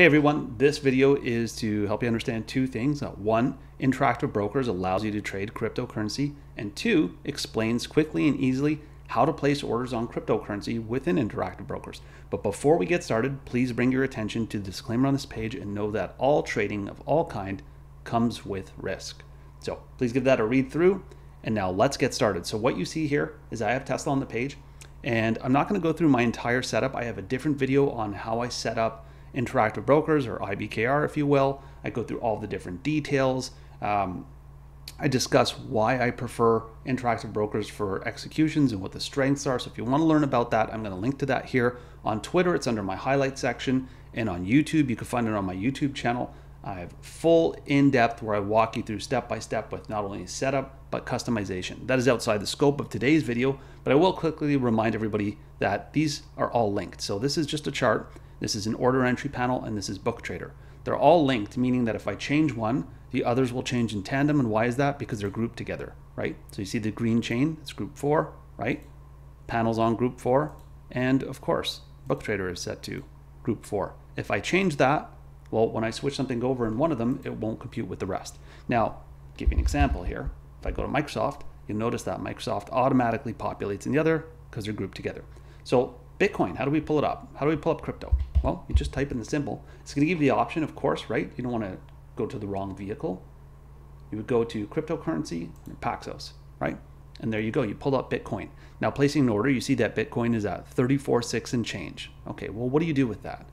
Hey everyone, this video is to help you understand two things. Uh, one, Interactive Brokers allows you to trade cryptocurrency, and two, explains quickly and easily how to place orders on cryptocurrency within Interactive Brokers. But before we get started, please bring your attention to the disclaimer on this page and know that all trading of all kind comes with risk. So please give that a read through. And now let's get started. So what you see here is I have Tesla on the page, and I'm not going to go through my entire setup. I have a different video on how I set up interactive brokers or IBKR, if you will. I go through all the different details. Um, I discuss why I prefer interactive brokers for executions and what the strengths are. So if you want to learn about that, I'm going to link to that here. On Twitter, it's under my highlight section. And on YouTube, you can find it on my YouTube channel. I have full in-depth where I walk you through step by step with not only setup, but customization. That is outside the scope of today's video, but I will quickly remind everybody that these are all linked. So this is just a chart this is an order entry panel, and this is book trader. They're all linked, meaning that if I change one, the others will change in tandem. And why is that? Because they're grouped together, right? So you see the green chain, it's group four, right? Panels on group four. And of course, book trader is set to group four. If I change that, well, when I switch something over in one of them, it won't compute with the rest. Now, give you an example here. If I go to Microsoft, you'll notice that Microsoft automatically populates in the other because they're grouped together. So Bitcoin, how do we pull it up? How do we pull up crypto? Well, you just type in the symbol. It's going to give you the option, of course, right? You don't want to go to the wrong vehicle. You would go to cryptocurrency and Paxos, right? And there you go. You pulled up Bitcoin. Now, placing an order, you see that Bitcoin is at 34.6 and change. Okay, well, what do you do with that?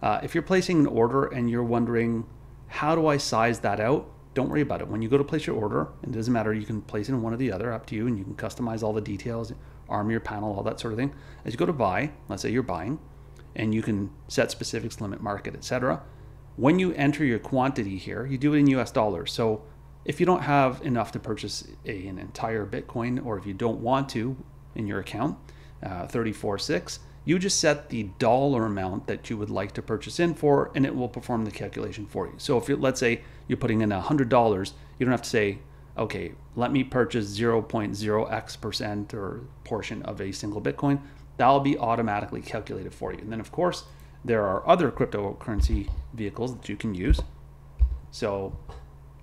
Uh, if you're placing an order and you're wondering, how do I size that out? Don't worry about it. When you go to place your order, it doesn't matter, you can place it in one or the other, up to you, and you can customize all the details, arm your panel, all that sort of thing. As you go to buy, let's say you're buying, and you can set specifics, limit market, etc. When you enter your quantity here, you do it in US dollars. So if you don't have enough to purchase a, an entire Bitcoin, or if you don't want to in your account, uh, 34.6, you just set the dollar amount that you would like to purchase in for, and it will perform the calculation for you. So if you, let's say you're putting in $100, you don't have to say, okay, let me purchase 0.0x percent or portion of a single Bitcoin. That'll be automatically calculated for you. And then, of course, there are other cryptocurrency vehicles that you can use. So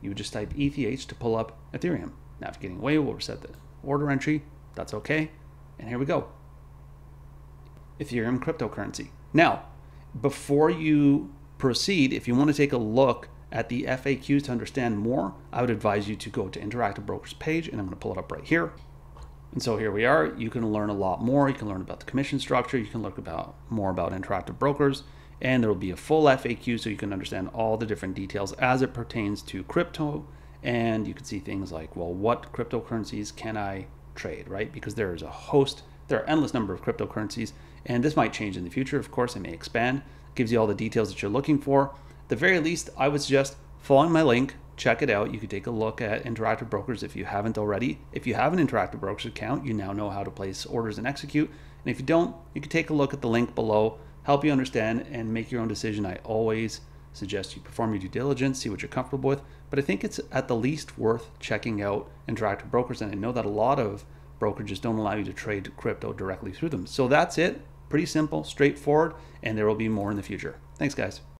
you just type ETH to pull up Ethereum. Navigating away, we'll reset the order entry. That's okay. And here we go. Ethereum cryptocurrency. Now, before you proceed, if you want to take a look at the FAQs to understand more, I would advise you to go to Interactive Brokers page, and I'm going to pull it up right here. And so here we are. You can learn a lot more. You can learn about the commission structure. You can learn about more about interactive brokers. And there will be a full FAQ so you can understand all the different details as it pertains to crypto. And you can see things like, well, what cryptocurrencies can I trade, right? Because there is a host, there are endless number of cryptocurrencies. And this might change in the future. Of course, it may expand. Gives you all the details that you're looking for. The very least, I would suggest following my link, check it out. You could take a look at Interactive Brokers if you haven't already. If you have an Interactive Brokers account, you now know how to place orders and execute. And if you don't, you can take a look at the link below, help you understand and make your own decision. I always suggest you perform your due diligence, see what you're comfortable with. But I think it's at the least worth checking out Interactive Brokers. And I know that a lot of brokerages don't allow you to trade crypto directly through them. So that's it. Pretty simple, straightforward, and there will be more in the future. Thanks, guys.